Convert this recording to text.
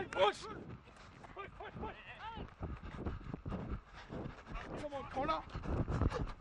Come, push! Push, push, push! Come on, Connor!